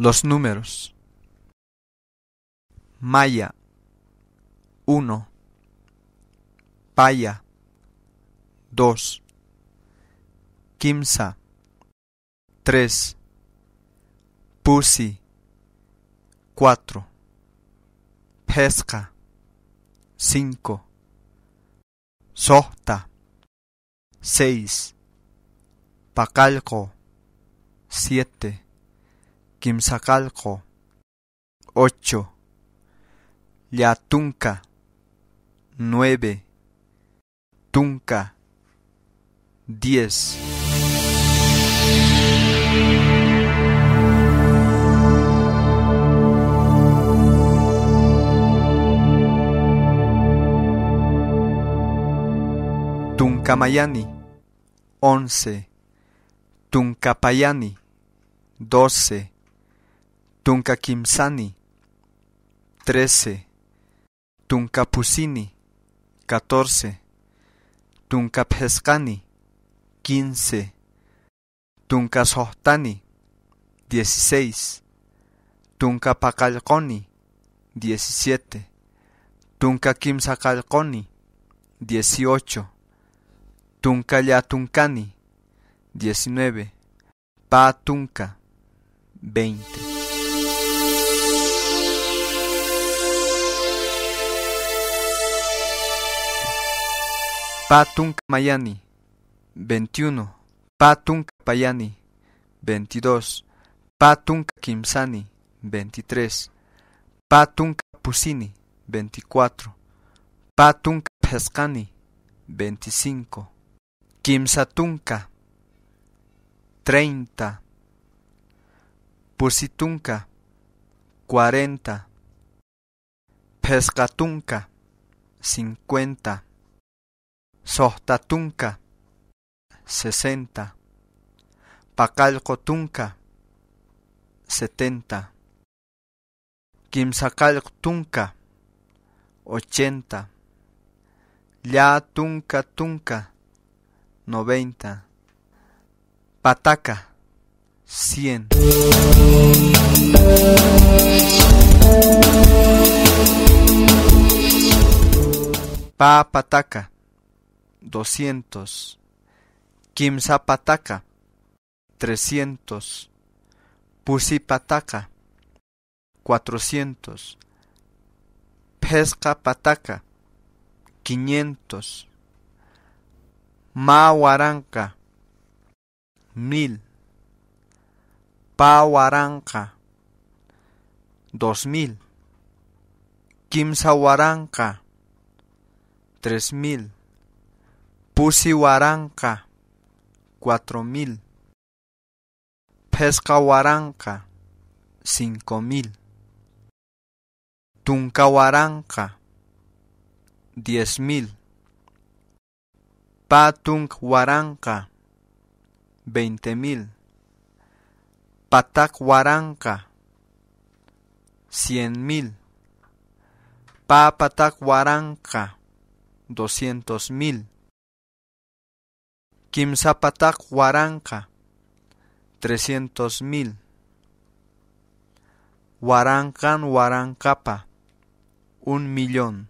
Los números. Maya 1. Paya 2. Kimsa 3. Pusi 4. Pesca 5. Sohta 6. Pacalco 7. Quimsacalco 8. Yatunca 9. Tunca 10. Tuncamayani 11. Tuncapayani 12. Tuncakimsani 13. Tuncapusini 14. Tuncapescani 15. Tuncasohtani 16. Tuncapacalconi 17. Tuncakimsacalconi 18. Tuncallatuncani 19. Patunca 20. Patunca Mayani 21. Patunca Payani 22. Patunca Kimsani 23. Patunca Pusini 24. Patunca Pescani 25. Kimsatunca 30. Pusitunca 40. Pescatunca 50. Sohtatunca 60. Pacalcotunca 70. Quimsacaltunca 80. Yatunca tunca 90. Pataca 100. Pa pataca 200. Kimsapataca 300. Pusipataca 400. Pesca pataca 500. Mahuaranca mil. Pahuaranca dos mil. Kimsahuaranca tres mil. Pusihuaranca cuatro mil. Pescahuaranca cinco mil. Tuncahuaranca diez mil. Patunhuaranca veinte mil. Patachuaranca cien mil. Papatachuaranca doscientos mil. Kimsapatak trescientos mil. Huarancan Huarancapa un millón.